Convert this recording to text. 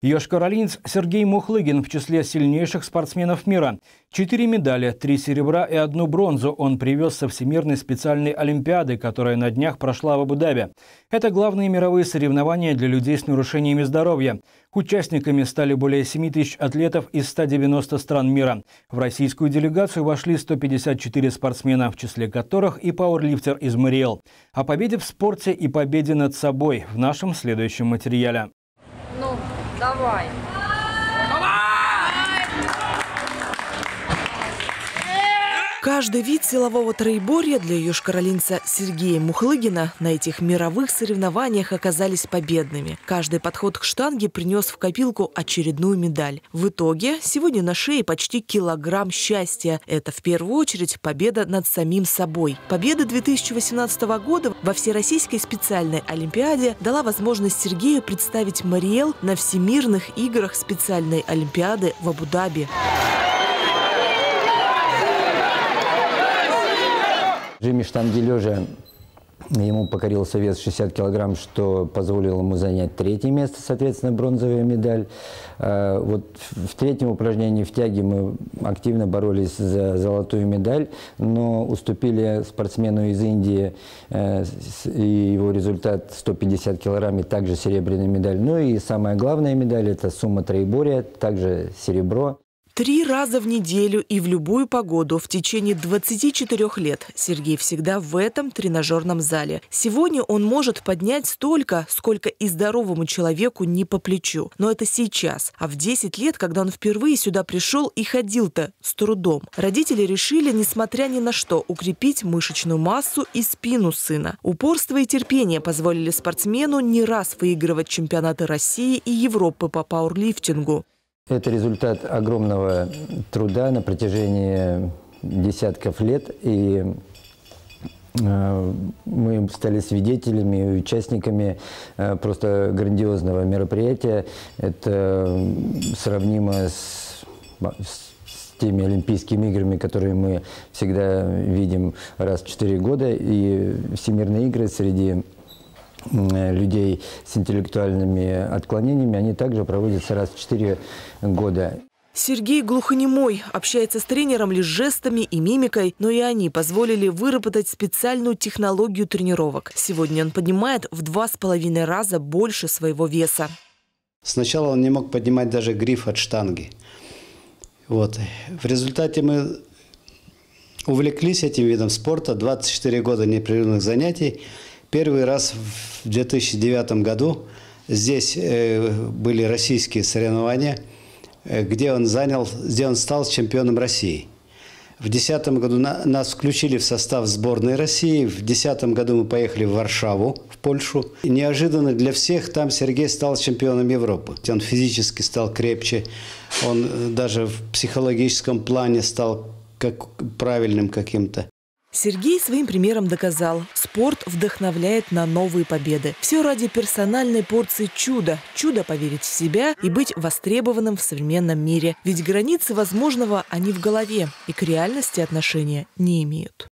Йошкар-Олинец Сергей Мухлыгин в числе сильнейших спортсменов мира. Четыре медали, три серебра и одну бронзу он привез со Всемирной специальной Олимпиады, которая на днях прошла в Абу-Даби. Это главные мировые соревнования для людей с нарушениями здоровья. Участниками стали более 7 тысяч атлетов из 190 стран мира. В российскую делегацию вошли 154 спортсмена, в числе которых и пауэрлифтер из Мариэл. О победе в спорте и победе над собой в нашем следующем материале. Давай. Каждый вид силового троеборья для южкоролинца Сергея Мухлыгина на этих мировых соревнованиях оказались победными. Каждый подход к штанге принес в копилку очередную медаль. В итоге сегодня на шее почти килограмм счастья. Это в первую очередь победа над самим собой. Победа 2018 года во Всероссийской специальной Олимпиаде дала возможность Сергею представить Мариэл на Всемирных играх специальной Олимпиады в Абу-Даби. Джимми штанги Ему покорился вес 60 килограмм, что позволило ему занять третье место, соответственно, бронзовая медаль. А, вот в третьем упражнении в тяге мы активно боролись за золотую медаль, но уступили спортсмену из Индии, э, и его результат 150 килограмм и также серебряная медаль. Ну и самая главная медаль – это сумма троеборья, также серебро. Три раза в неделю и в любую погоду в течение 24 лет Сергей всегда в этом тренажерном зале. Сегодня он может поднять столько, сколько и здоровому человеку не по плечу. Но это сейчас. А в 10 лет, когда он впервые сюда пришел и ходил-то с трудом, родители решили, несмотря ни на что, укрепить мышечную массу и спину сына. Упорство и терпение позволили спортсмену не раз выигрывать чемпионаты России и Европы по пауэрлифтингу. Это результат огромного труда на протяжении десятков лет. И э, мы стали свидетелями и участниками э, просто грандиозного мероприятия. Это сравнимо с, с теми Олимпийскими играми, которые мы всегда видим раз в четыре года. И Всемирные игры среди людей с интеллектуальными отклонениями, они также проводятся раз в 4 года. Сергей глухонемой, общается с тренером лишь жестами и мимикой, но и они позволили выработать специальную технологию тренировок. Сегодня он поднимает в два с половиной раза больше своего веса. Сначала он не мог поднимать даже гриф от штанги. Вот. В результате мы увлеклись этим видом спорта, 24 года непрерывных занятий – Первый раз в 2009 году здесь э, были российские соревнования, э, где он занял, где он стал чемпионом России. В 2010 году нас включили в состав сборной России. В 2010 году мы поехали в Варшаву, в Польшу. И неожиданно для всех там Сергей стал чемпионом Европы. Он физически стал крепче, он э, даже в психологическом плане стал как, правильным каким-то. Сергей своим примером доказал, спорт вдохновляет на новые победы. Все ради персональной порции чуда. Чудо поверить в себя и быть востребованным в современном мире. Ведь границы возможного они в голове и к реальности отношения не имеют.